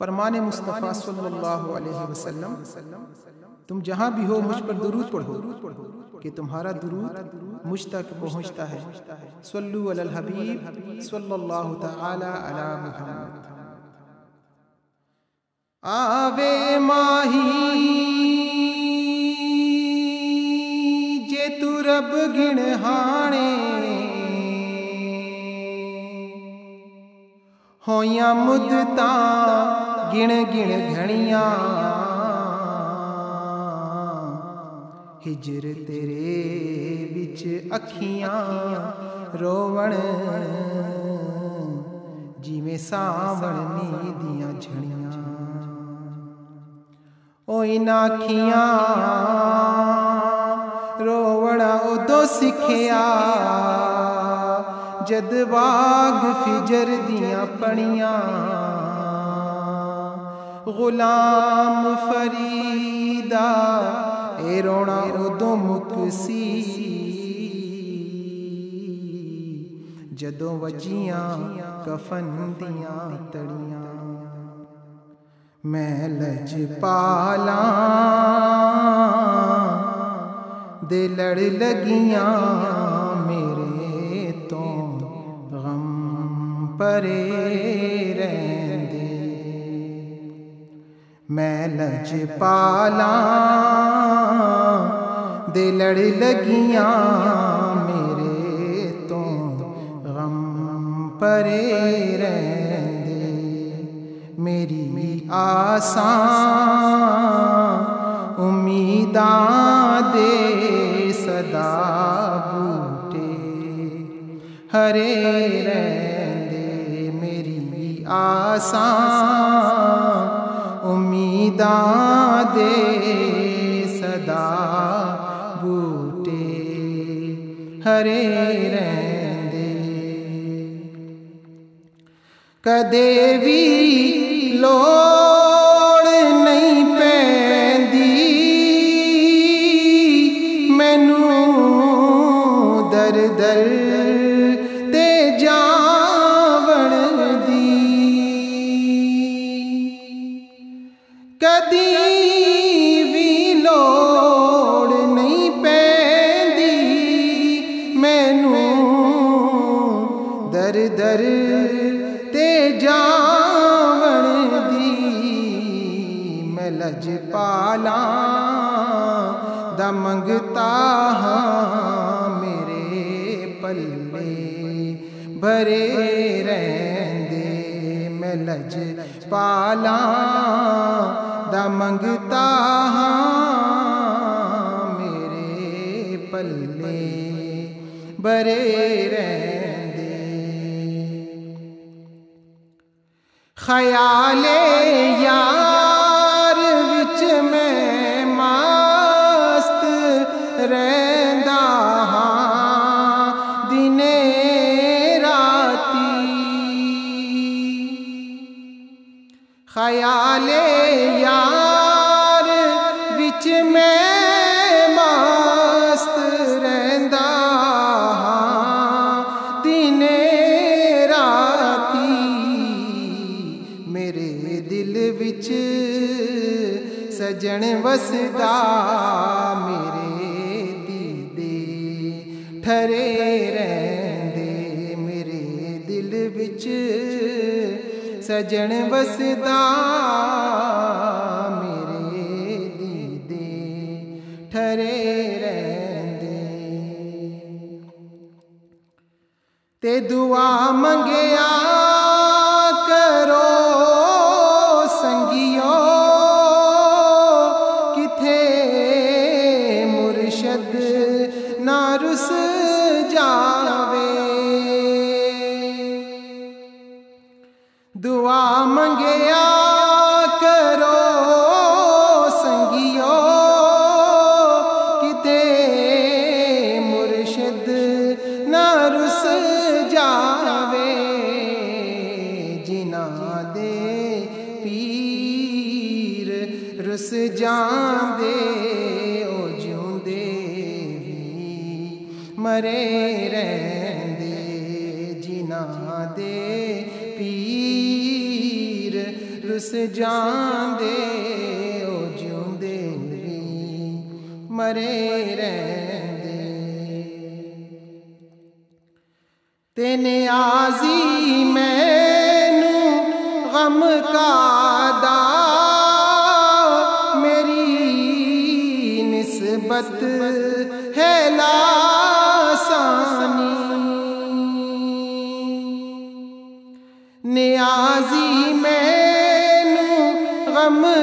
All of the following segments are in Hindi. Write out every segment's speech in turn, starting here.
फरमान मुस्तफ़ा सल्लल्लाहु अलैहि वसल्लम तुम जहां भी हो मुझ पर दुरूद पढ़ो कि तुम्हारा दुरूद मुझ तक पहुंचता है सल्लु अलल हबीब सल्लल्लाहु तआला अला मुहम्मद आवे माही जे तू रब गिण हाणे ਹੋਈਆਂ ਮੁੱਦਤਾਂ गिण गिण घणिया हिजर तेरे विच आखिय रोवण जिवे साबण मी झणि उनख रोव उतो सिखिया जद बाग फिजर द पणिया ਪਣੀਆਂ ਗੁਲਾਮ ਫਰੀਦਾ ਇਹ ਰੋਣਾ ਉਦੋਂ ਮੁਕਸੀ ਜਦੋਂ ਵਜੀਆਂ ਕਫਨ ਦੀਆਂ ਤੜੀਆਂ ਮੈਂ ਲਜ ਪਾਲਾਂ ਦੇ ਲੜ ਲਗੀਆਂ ਮੇਰੇ ਤੋਂ ਗਮ ਪਰੇ ਰਹਿੰਦੇ मैं लज पाला, दिलड़ लगिया मेरे तो गम परे रहते मेरी आसा उम्मीदा दे सदा बूटे, हरे रहते मेरी आसा दा दे सदा बूटे हरे रे कदे भी लोग ਦਰ ਦਰ ਤੇ ਜਾਵਣ ਦੀ ਮੈਂ ਲਜ ਪਾਲਾਂ ਦਾ ਮੰਗਤਾ ਹਾਂ ਮੇਰੇ ਪੱਲੇ ਭਰੇ ਰਹਿੰਦੇ ਮੈਂ ਲਜ ਪਾਲਾਂ ਦਾ ਮੰਗਤਾ ਹਾਂ ਮੇਰੇ ਪੱਲੇ ਭਰੇ ਰਹਿੰਦੇ ख्याले यार विच में मस्त रहंदा दिने राती। ख्याले यार विच में ਮੇਰੇ ਦਿਲ ਵਿੱਚ ਸਜਣ ਵਸਦਾ ਮੇਰੇ ਦੀਦੇ ਠਰੇ ਰਹਿੰਦੇ ਮੇਰੇ ਦਿਲ ਵਿੱਚ ਸਜਣ ਵਸਦਾ ਮੇਰੇ ਦੀਦੇ ਠਰੇ ਰਹਿੰਦੇ। ਤੇ ਦੁਆ ਮੰਗਿਆ जावे दुआ मंगया करो संगियो किते मुर्शिद न रुस जावे जिना दे पीर रुस जावे मरे ਕਿਸ ਜਾਂਦੇ ਉਹ ਜਿਉਂਦੇ ਵੀ ਮਰੇ ਰਹਿੰਦੇ ਤੇ ਨਿਆਜ਼ੀ ਮੈਨੂੰ ਗਮ ਕਾ ਦਾ ਮੇਰੀ ਨਿਸਬਤ ਹੈ ਲਾਸਾਨੀ ਨਿਆਜ਼ੀ ਮੈਂ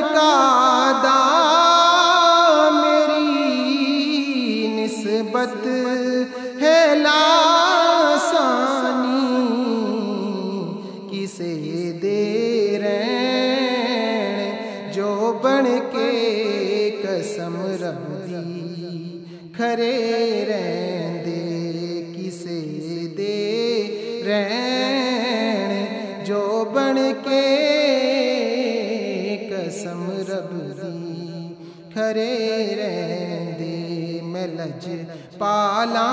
का मेरी निस्बत है किसे दे जो बन के कसम रब खरे रहे किसे दे रहे लज पाला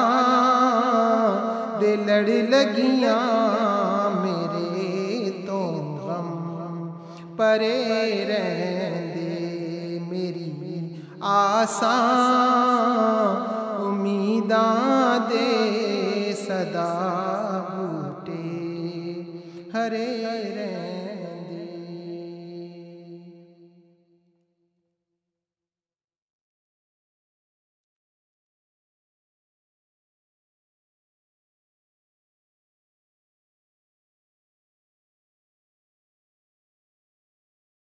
दे लड़ लगिया मेरे तो गम। परे रहते मेरी आसा, उम्मीदा दे सदा।